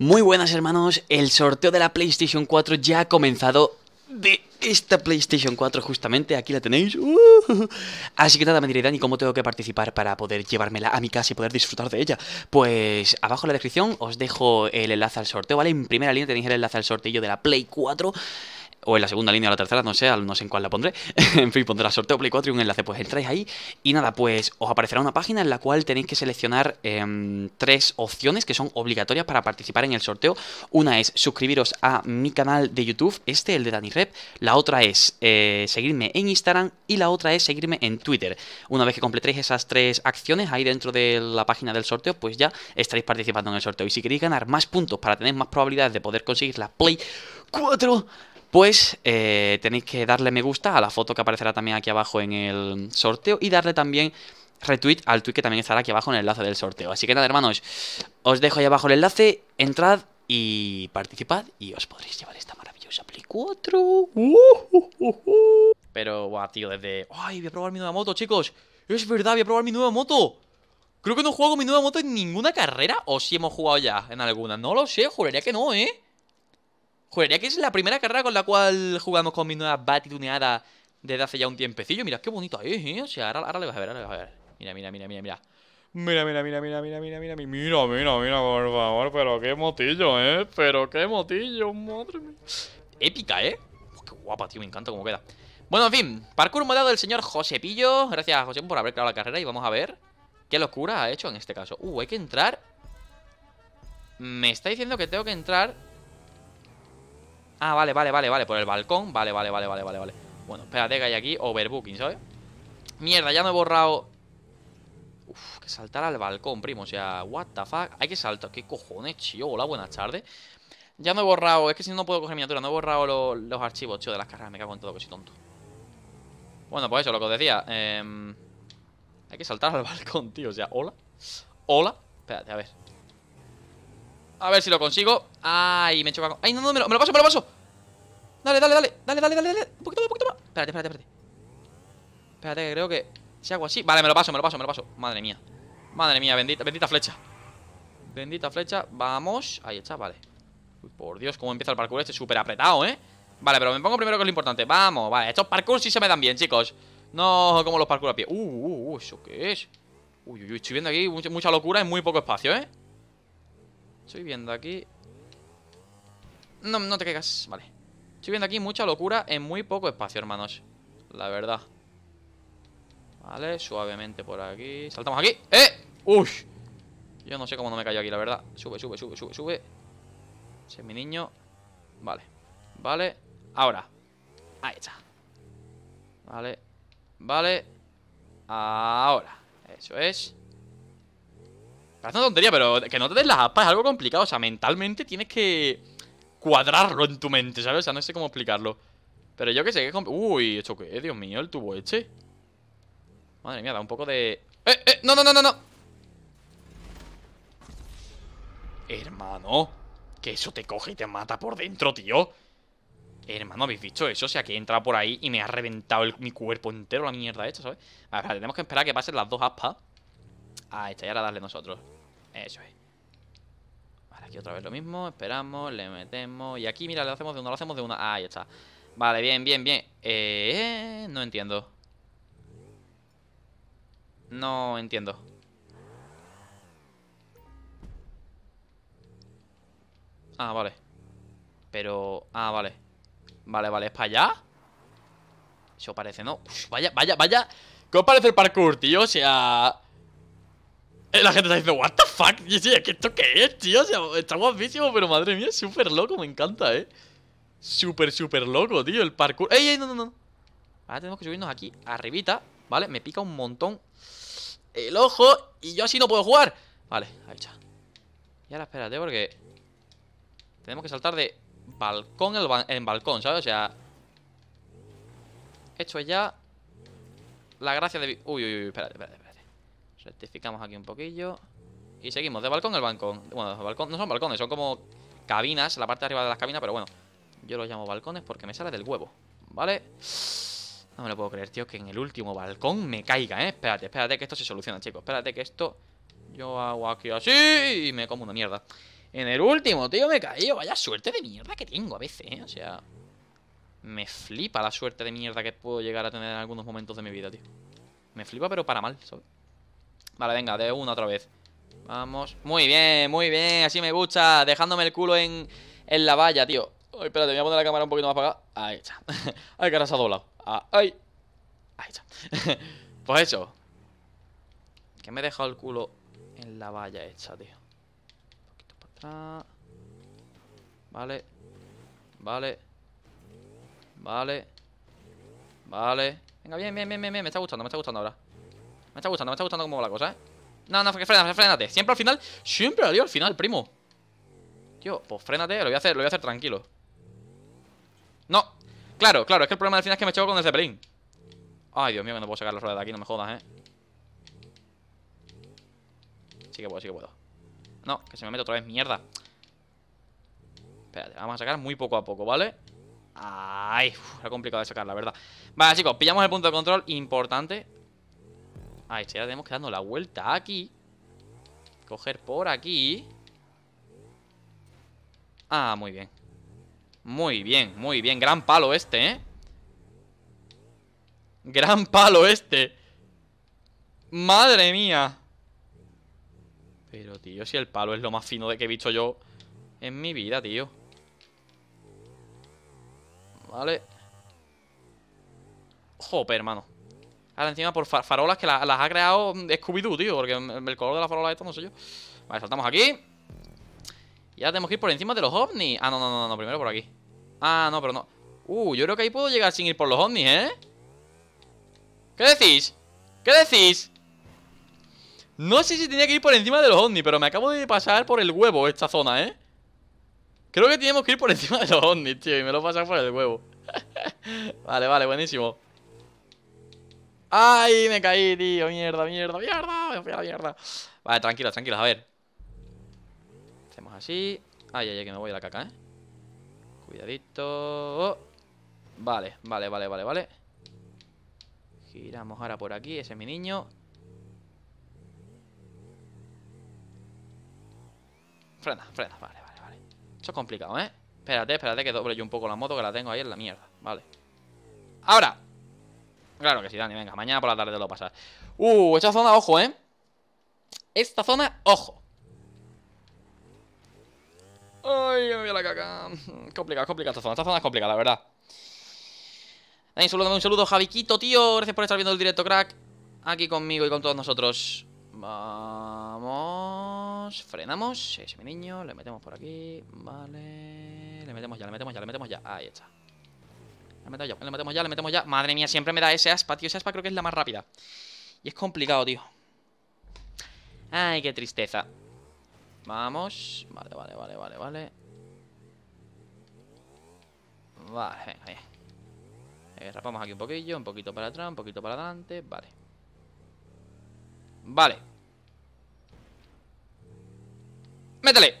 Muy buenas hermanos, el sorteo de la PlayStation 4 ya ha comenzado de esta PlayStation 4 justamente, aquí la tenéis. Uh. Así que nada, me diré, Dani, ¿cómo tengo que participar para poder llevármela a mi casa y poder disfrutar de ella? Pues abajo en la descripción os dejo el enlace al sorteo, ¿vale? En primera línea tenéis el enlace al sorteo de la Play 4 o en la segunda línea o la tercera, no sé, no sé en cuál la pondré. en fin, pondré la sorteo Play 4 y un enlace. Pues entráis ahí y nada, pues os aparecerá una página en la cual tenéis que seleccionar em, tres opciones que son obligatorias para participar en el sorteo. Una es suscribiros a mi canal de YouTube, este, el de Dani Rep. La otra es eh, seguirme en Instagram y la otra es seguirme en Twitter. Una vez que completéis esas tres acciones ahí dentro de la página del sorteo, pues ya estaréis participando en el sorteo. Y si queréis ganar más puntos para tener más probabilidades de poder conseguir la Play 4 pues eh, tenéis que darle me gusta a la foto que aparecerá también aquí abajo en el sorteo y darle también retweet al tweet que también estará aquí abajo en el enlace del sorteo. Así que nada, hermanos, os dejo ahí abajo el enlace, entrad y participad y os podréis llevar esta maravillosa Play 4. Pero, guau, tío, desde... ¡Ay, voy a probar mi nueva moto, chicos! Es verdad, voy a probar mi nueva moto. Creo que no juego mi nueva moto en ninguna carrera, o si hemos jugado ya en alguna. No lo sé, juraría que no, ¿eh? Juraría que es la primera carrera con la cual jugamos con mi nueva Bati tuneada desde hace ya un tiempecillo. Mira qué bonita es, ¿eh? O sea, ahora, ahora le vas a ver, ahora le vas a ver. Mira, mira, mira, mira, mira. Mira, mira, mira, mira, mira, mira, mira, mira, mira, mira, mira, por favor, pero qué motillo, ¿eh? Pero qué motillo, madre mía. Épica, ¿eh? qué guapa, tío, me encanta cómo queda. Bueno, en fin, parkour modado del señor José Pillo. Gracias, José, por haber creado la carrera y vamos a ver qué locura ha hecho en este caso. Uh, hay que entrar. Me está diciendo que tengo que entrar Ah, vale, vale, vale, vale, por el balcón. Vale, vale, vale, vale, vale, vale. Bueno, espérate que hay aquí overbooking, ¿sabes? Mierda, ya me he borrado. Uf, que saltar al balcón, primo O sea, what the fuck. Hay que saltar, ¿qué cojones, tío? Hola, buenas tardes. Ya no he borrado, es que si no, puedo coger miniatura No he borrado los archivos, tío, de las carreras Me cago en todo, que tonto. Bueno, pues eso, lo que os decía eh... Hay que saltar al balcón, tío O sea, hola Hola Espérate, a ver a ver si lo consigo. Ay, me choca Ay, no, no, me lo, me lo paso, me lo paso. Dale, dale, dale Dale, dale, dale, dale. Un poquito más, un poquito más. Espérate, espérate, espérate. Espérate, que creo que Si hago así. Vale, me lo paso, me lo paso, me lo paso. Madre mía. Madre mía, bendita, bendita flecha. Bendita flecha. Vamos. Ahí está, vale. Uy, por Dios, cómo empieza el parkour este Súper apretado, ¿eh? Vale, pero me pongo primero que es lo importante. Vamos, vale. Estos parkour sí se me dan bien, chicos. No como los parkour a pie. Uh, uh, uh ¿eso qué es? Uy, uy, uy Estoy viendo aquí mucha, locura en muy poco espacio, ¿eh? Estoy viendo aquí. No, no te caigas, vale. Estoy viendo aquí mucha locura en muy poco espacio, hermanos. La verdad. Vale, suavemente por aquí. Saltamos aquí. ¡Eh! ¡Uy! Yo no sé cómo no me cayó aquí, la verdad. Sube, sube, sube, sube, sube. Ese es mi niño. Vale, vale. Ahora. Ahí está. Vale, vale. Ahora. Eso es Parece una tontería, pero que no te des las aspas es algo complicado. O sea, mentalmente tienes que cuadrarlo en tu mente, ¿sabes? O sea, no sé cómo explicarlo. Pero yo que sé, que es Uy, ¿esto qué Dios mío, el tubo este. Madre mía, da un poco de... ¡Eh, eh! ¡No, no, no, no, no! Hermano Que eso te coge y te mata por dentro, tío Hermano, ¿habéis visto eso? O sea, que he entrado por ahí y me ha reventado mi cuerpo entero la mierda esta, ¿sabes? A ver, tenemos que esperar a que pasen las dos aspas Ahí está, y ahora darle nosotros. Eso es. Vale, aquí otra vez lo mismo. Esperamos, le metemos. Y aquí, mira, lo hacemos de una, lo hacemos de una. Ahí está. Vale, bien, bien, bien. Eh, No entiendo. No entiendo. Ah, vale. Pero... Ah, vale. Vale, vale, ¿es para allá? Eso parece, ¿no? vaya, vaya, vaya. ¿Cómo parece el parkour, tío? O sea... Eh, la gente está diciendo, what the fuck, ¿esto qué es, tío? O sea, está guapísimo, pero madre mía, es súper loco, me encanta, eh Súper, súper loco, tío, el parkour ¡Ey, ey, no, no, no! Ahora tenemos que subirnos aquí, arribita, ¿vale? Me pica un montón el ojo y yo así no puedo jugar Vale, ahí está Y ahora espérate porque Tenemos que saltar de balcón en balcón, ¿sabes? O sea Esto es ya La gracia de... Uy, uy, uy, espérate, espérate Rectificamos aquí un poquillo Y seguimos, de balcón al balcón Bueno, balcón, no son balcones, son como cabinas La parte de arriba de las cabinas, pero bueno Yo los llamo balcones porque me sale del huevo ¿Vale? No me lo puedo creer, tío Que en el último balcón me caiga, ¿eh? Espérate, espérate que esto se soluciona, chicos Espérate que esto Yo hago aquí así Y me como una mierda En el último, tío, me he caído. Vaya suerte de mierda que tengo a veces, ¿eh? O sea... Me flipa la suerte de mierda que puedo llegar a tener en algunos momentos de mi vida, tío. Me flipa, pero para mal, ¿sabes? Vale, venga, de una otra vez. Vamos. Muy bien, muy bien. Así me gusta. Dejándome el culo en, en la valla, tío. Ay, espérate, voy a poner la cámara un poquito más para acá. Ahí está. Ay, que ahora se ha doblado. Ah, ay. Ahí está. pues eso. Que me he dejado el culo en la valla hecha, tío. Un poquito para atrás. Vale. Vale. Vale. Vale. Venga, bien, bien, bien, bien, bien. Me está gustando, me está gustando ahora. Me está gustando, me está gustando cómo va la cosa, ¿eh? No, no, frénate, frénate. Siempre al final. Siempre la lío al final, primo. Tío, pues frénate, lo voy a hacer, lo voy a hacer tranquilo. No. Claro, claro, es que el problema del final es que me choco con el Zeppelin. Ay, Dios mío, que no puedo sacar la rueda de aquí, no me jodas, ¿eh? Sí que puedo, sí que puedo. No, que se me mete otra vez mierda. Espérate, vamos a sacar muy poco a poco, ¿vale? Ay, era complicado de sacar, la verdad Vale, chicos, pillamos el punto de control Importante Ahí, ya tenemos que darnos la vuelta aquí. Coger por aquí. Ah, muy bien. Muy bien, muy bien. Gran palo este, ¿eh? Gran palo este. Madre mía. Pero, tío, si el palo es lo más fino de que he visto yo En mi vida, tío. Vale. Jope, hermano Ahora encima por farolas que las ha creado Scooby-Doo, tío Porque el color de la farola esto no sé yo Vale, saltamos aquí Y ahora tenemos que ir por encima de los ovnis Ah, no, no, no, no, primero por aquí Ah, no, pero no Uh, yo creo que ahí puedo llegar sin ir por los ovnis, ¿eh? ¿Qué decís? ¿Qué decís? No sé si tenía que ir por encima de los ovnis Pero me acabo de pasar por el huevo esta zona, ¿eh? Creo que teníamos que ir por encima de los ovnis, tío Y me lo he pasado por el huevo Vale, vale, buenísimo ¡Ay! Me caí, tío. Mierda, mierda, mierda. Me fui a la mierda. Vale, tranquilos, tranquilos, a ver. Hacemos así. Ay, ay, ay, que me voy a la caca, ¿eh? Cuidadito. Vale, vale, vale, vale, vale. Giramos ahora por aquí. Ese es mi niño. Frena, frena, vale esto es complicado, ¿eh? Espérate, espérate que doble yo un poco la moto Que la tengo ahí en la mierda, vale. ¡Ahora! Claro que sí, Dani, venga, mañana por la tarde te lo pasas Uh, esta zona, ojo, ¿eh? Esta zona, ojo Ay, me voy a la caca Complicado, complicado esta zona Esta zona es complicada, la verdad Dani, solo un saludo, Javiquito, tío Gracias por estar viendo el directo, crack Aquí conmigo y con todos nosotros Vamos. Frenamos. Ese mi niño. Le metemos por aquí. Vale. Le metemos ya, le metemos ya, le metemos ya. Ahí está. Le metemos ya, le metemos ya, le metemos ya. Madre mía, siempre me da ese aspa, tío. Ese aspa creo que es la más rápida. Y es complicado, tío. Ay, qué tristeza. Vamos. Vale, vale, vale, vale, vale. Vale, venga. Eh, rapamos aquí un poquillo, un poquito para atrás, un poquito para adelante. Vale. Vale. ¡Métele!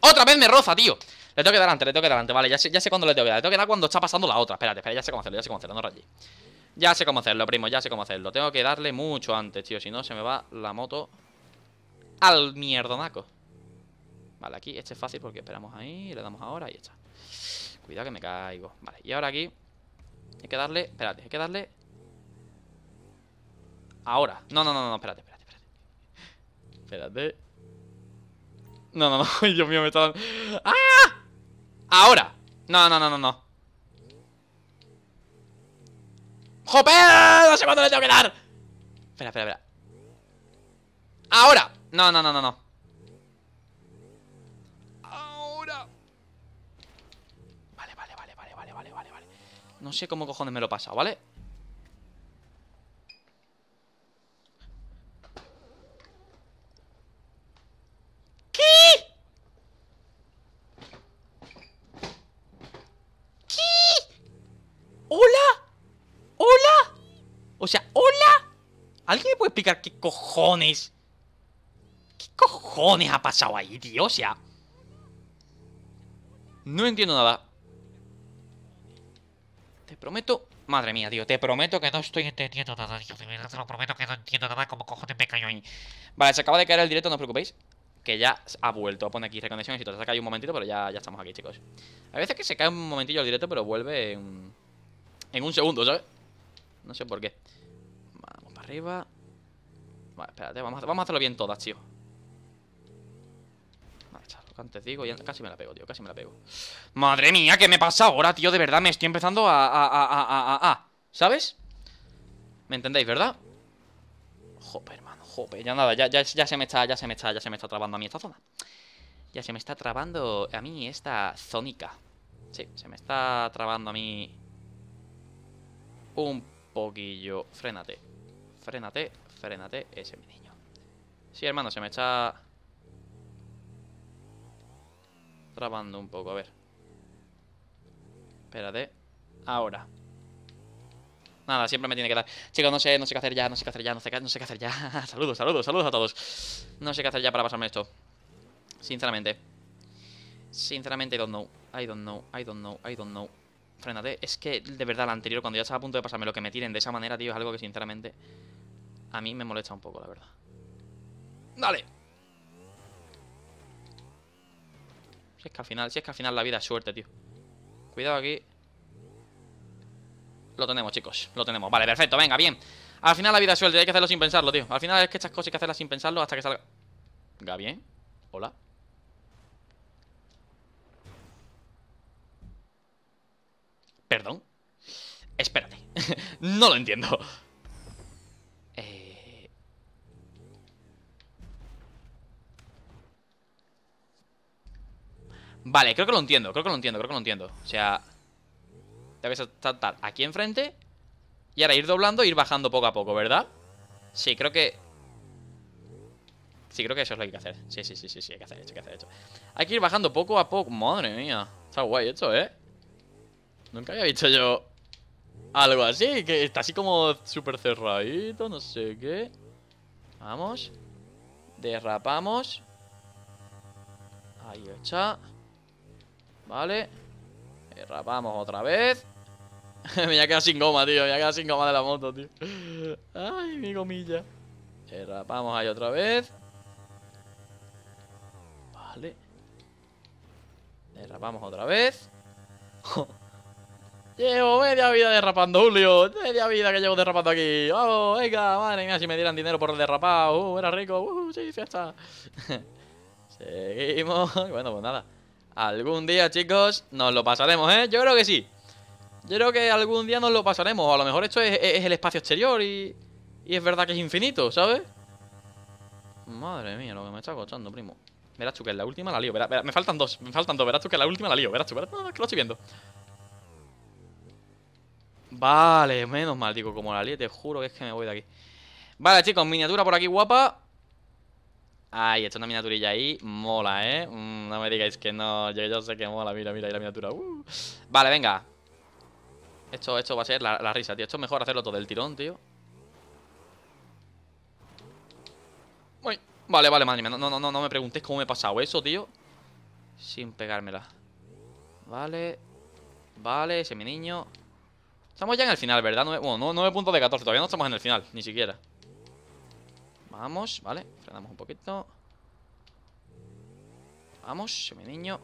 ¡Otra vez me roza, tío! Le tengo que dar antes, le tengo que dar antes. Vale, ya sé, ya sé cuándo le tengo que dar. Le tengo que dar cuando está pasando la otra. Espérate, espérate, ya sé cómo hacerlo, ya sé cómo hacerlo, no rayé Ya sé cómo hacerlo, primo, ya sé cómo hacerlo. Tengo que darle mucho antes, tío Si no, se me va la moto Al mierdonaco. Vale, aquí este es fácil porque esperamos ahí Le damos ahora, ahí está. Cuidado que me caigo. Vale, y ahora aquí Hay que darle, espérate, hay que darle Ahora. No, no, no, no, espérate, espérate, espérate. Espérate. No, no, no. Dios mío, me está ¡Ah! Ahora. No, no, no, no, no. ¡Jope! No sé cuándo le tengo que dar. Espera, espera, espera. Ahora. No, no, no, no, no. Ahora. Vale, vale, vale, vale, vale, vale, vale. No sé cómo cojones me lo he pasado, ¿vale? O sea, ¡hola! ¿Alguien me puede explicar qué cojones? ¿Qué cojones ha pasado ahí, tío? O sea... No entiendo nada. Te prometo... Madre mía, tío, te prometo que no estoy entendiendo nada, te lo prometo que no entiendo nada como cojones me cayó ahí. Vale, se acaba de caer el directo, no os preocupéis. Que ya ha vuelto a poner aquí reconexión y todo. Se ha caído un momentito, pero ya, ya estamos aquí, chicos. A veces que se cae un momentillo el directo, pero vuelve en, en un segundo, ¿sabes? No sé por qué. Vamos para arriba. Vale, espérate, vamos a, hacerlo bien todas, tío. Vale, que antes digo, ya casi me la pego, tío, casi me la pego. Madre mía, ¿qué me pasa ahora, tío? De verdad, me estoy empezando a... ¿Sabes? ¿Me entendéis, verdad? Jope, hermano, jope Ya nada, ya, ya se me está, ya se me está, ya se me está trabando a mí esta zona Ya se me está trabando a mí esta zónica Sí, se me está trabando a mí Un poquillo. Frénate. Frénate, frénate, ese mi niño. Sí, hermano, se me está Trabando un poco, a ver. Espérate. Ahora. Nada, siempre me tiene que dar. Chicos, no sé, no sé qué hacer ya, no sé qué hacer ya, no sé qué, no sé qué hacer ya. Saludos, saludos, saludos a todos. No sé qué hacer ya para pasarme esto. Sinceramente. Sinceramente, I don't know. I don't know, I don't know, I don't know Frénate, es que de verdad la anterior Cuando ya estaba a punto de pasarme lo que me tiren de esa manera, tío Es algo que sinceramente A mí me molesta un poco, la verdad. Dale. Si es que al final, si es que al final la vida es suerte, tío. Cuidado aquí. Lo tenemos, chicos, lo tenemos. Vale, perfecto, venga, bien. Al final la vida suelta, hay que hacerlo sin pensarlo, tío. Al final es que estas cosas hay que hacerlas sin pensarlo hasta que salga. Venga, bien Hola Perdón. Espérate. No lo entiendo. Eh... Vale, creo que lo entiendo Creo que lo entiendo, creo que lo entiendo. O sea que saltar aquí enfrente Y ahora ir doblando e ir bajando poco a poco, ¿verdad? Sí, creo que... Sí, creo que eso es lo que hay que hacer. Sí, sí, sí, sí, sí, hay que hacer hay que hacer. Hay que ir bajando poco a poco. Madre mía Está guay esto, ¿eh? Nunca había visto yo algo así Que está así como súper cerradito No sé qué Vamos Derrapamos Ahí está Vale Derrapamos otra vez me a quedar sin goma, tío. Me a quedar sin goma de la moto, tío. Ay, mi gomilla. Derrapamos ahí otra vez. Vale. Derrapamos otra vez. llevo media vida derrapando, Julio. Media vida que llevo derrapando aquí. Vamos, venga, madre mía, si me dieran dinero por el derrapado. Uh, era rico. Uh, sí, fiesta. Seguimos. Bueno, pues nada. Algún día, chicos, nos lo pasaremos, ¿eh? Yo creo que sí. Yo creo que algún día nos lo pasaremos. A lo mejor esto es, el espacio exterior y, y es verdad que es infinito, ¿sabes? Madre mía, lo que me está costando, primo. Verás tú que en la última la lío. me faltan dos, me faltan dos. Verás tú que en la última la lío. Verás tú, verás, no, que lo estoy viendo. Vale, menos mal, digo, como la lío, te juro que es que me voy de aquí. Vale, chicos, miniatura por aquí guapa. Ahí, hecho una miniaturilla ahí. Mola, ¿eh? Mm, no me digáis que no. Yo, sé que mola. Mira, mira, ahí la miniatura. Uh. Vale, venga. Esto, esto va a ser la, risa, tío. Esto es mejor hacerlo todo del tirón, tío. Vale, vale, madre mía. No, no, no, no me preguntéis cómo me he pasado eso, tío. Sin pegármela. Vale. Vale, ese mi niño. Estamos ya en el final, ¿verdad? bueno, 9 puntos de 14. Todavía no estamos en el final, ni siquiera. Vamos, vale. Frenamos un poquito. Vamos, mi niño.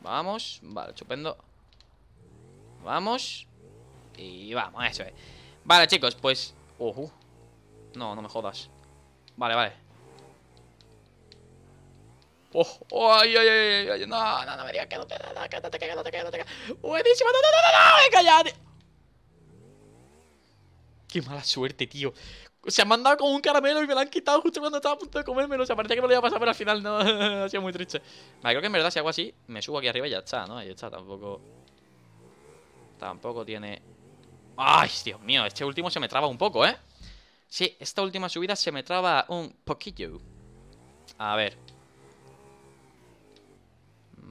Vamos. Vale, estupendo. Vamos. Y vamos, eso es. Vale, chicos, pues... No, no me jodas. Vale, vale. Oh, oh, ay, ay, ay, ay, no, no, no me digas que no te da, que no te quedas, no te no te no, no, no, no, no. Qué mala suerte, tío. Se han dado como un caramelo y me lo han quitado justo cuando estaba a punto de comérmelo. O sea, parecía que me lo iba a pasar, pero al final no. ha sido muy triste. Vale, creo que en verdad si hago así, me subo aquí arriba y ya está, ¿no? Ahí está, tampoco... Tampoco tiene... ¡Ay, Dios mío! Este último se me traba un poco, ¿eh? Sí, esta última subida se me traba un poquillo. A ver.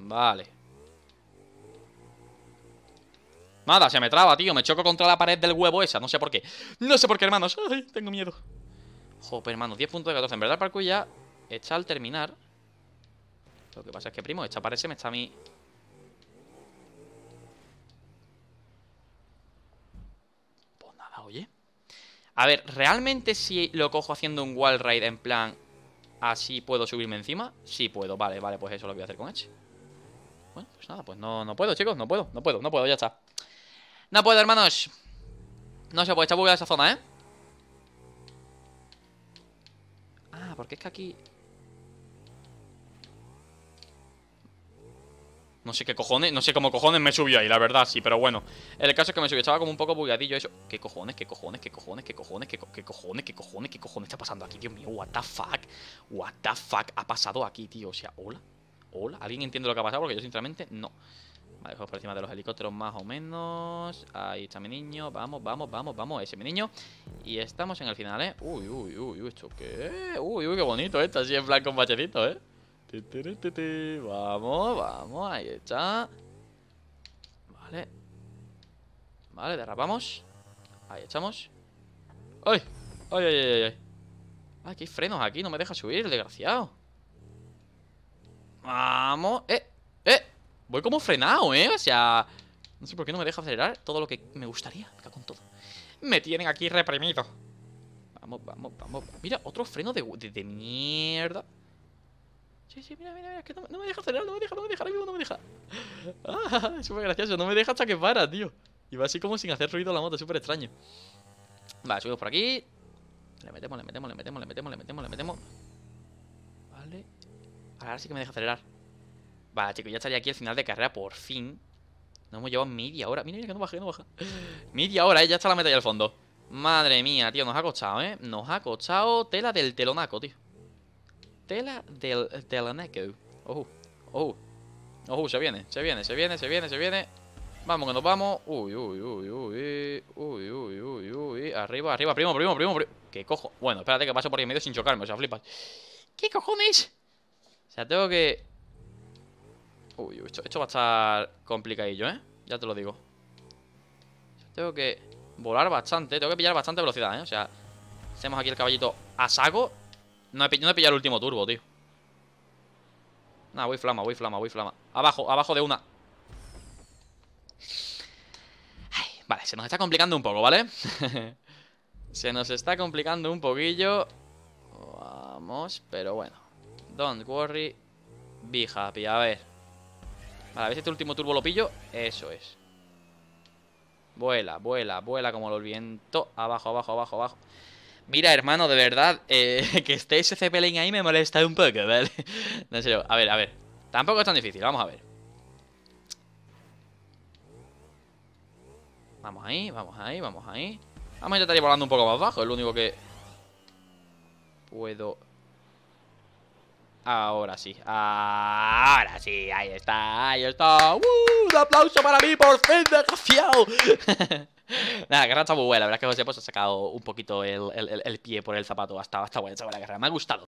Vale. Nada, se me traba, tío. Me choco contra la pared del huevo esa. No sé por qué. No sé por qué, hermanos. Ay, tengo miedo. Joder, hermanos. 10 puntos de 14. En verdad, el parkour ya echa al terminar. Lo que pasa es que, primo, esta pared se me está a mí A ver, realmente si lo cojo haciendo un wall ride en plan Así puedo subirme encima. Sí puedo, vale, vale, pues eso lo voy a hacer con Edge. Bueno, pues nada, pues no, no puedo, chicos, no puedo, no puedo, no puedo, ya está. No puedo, hermanos. No se puede echar a esa zona, ¿eh? Ah, porque es que aquí... No sé qué cojones, no sé cómo cojones me subió ahí, la verdad, sí, pero bueno. El caso es que me subió, estaba como un poco bugadillo eso. ¿Qué cojones, qué cojones, qué cojones, qué cojones, qué, qué cojones, qué cojones, qué cojones está pasando aquí? Dios mío, what the fuck, what the fuck ha pasado aquí, tío. O sea, hola, hola, ¿alguien entiende lo que ha pasado? Porque yo sinceramente no. Vale, vamos por encima de los helicópteros más o menos. Ahí está mi niño. Vamos, vamos, vamos, vamos. Ese mi niño. Y estamos en el final, ¿eh? Uy, uy, uy, uy, ¿esto qué? Uy, uy, qué bonito esto. Así en plan con bachecito, ¿eh? Vamos, vamos, ahí está. Vale. Vale, derrapamos. Ahí echamos. ¡Ay! ¡Ay, ay, ay, ay! Aquí hay frenos aquí, no me deja subir, desgraciado. Vamos. ¡Eh! ¡Eh! Voy como frenado, ¿eh? O sea... No sé por qué no me deja acelerar todo lo que me gustaría. Me todo. Me tienen aquí reprimido. Vamos, vamos, vamos. Mira, otro freno de, de, mierda. Sí, sí, mira, mira, mira, que no, me deja acelerar, no me deja, no me deja, no me deja. Ah, es súper gracioso, no me deja hasta que para, tío. Y va así como sin hacer ruido la moto, súper extraño. Vale, subimos por aquí. Le metemos, le metemos, le metemos, le metemos, le metemos, le metemos. Ahora sí que me deja acelerar. Vale, chicos, ya estaría aquí al final de carrera, por fin. Nos hemos llevado media hora. Mira, mira, que no baja, que no baja. Media hora, ¿eh? Ya está la meta ahí al fondo. Madre mía, tío, nos ha costado, ¿eh? Nos ha costado tela del telonaco, tío. Tela del telonaco. Ojo, ojo. Ojo, se viene, se viene, se viene, se viene, se viene. Vamos, que nos vamos. Uy, uy, uy, uy. Uy, uy, uy, uy. Arriba, arriba, primo, primo, primo, primo. ¿Qué cojo? Bueno, espérate que paso por ahí en medio sin chocarme, o sea, flipas. ¿Qué cojones? O sea, tengo que... Uy, esto, esto, va a estar complicadillo, ¿eh? Ya te lo digo. Tengo que volar bastante. Tengo que pillar bastante velocidad, ¿eh? O sea, hacemos aquí el caballito a saco. No he, no he pillado el último turbo, tío. Nada, voy flama, voy flama, voy flama. Abajo, abajo de una. Vale, se nos está complicando un poco, ¿vale? se nos está complicando un poquillo. Vamos, pero bueno. Don't worry. Be happy. A ver. Vale, a ver este último turbo lo pillo. Eso es. Vuela, vuela, vuela como el viento. Abajo, abajo, abajo, abajo. Mira, hermano, de verdad, eh, que esté ese Zeppelin ahí me molesta un poco, ¿vale? No sé, a ver, a ver. Tampoco es tan difícil, vamos a ver. Vamos ahí, vamos ahí, vamos ahí. Vamos a intentar ir volando un poco más bajo, es lo único que... Puedo Ahora sí, ahora sí, ahí está, ahí está. ¡Uh! Un aplauso para mí, por fin, desgraciado. Nada, que racha muy buena, la verdad es que José pues ha sacado un poquito el, pie por el zapato. Hasta, hasta buena, esa buena carrera, me ha gustado.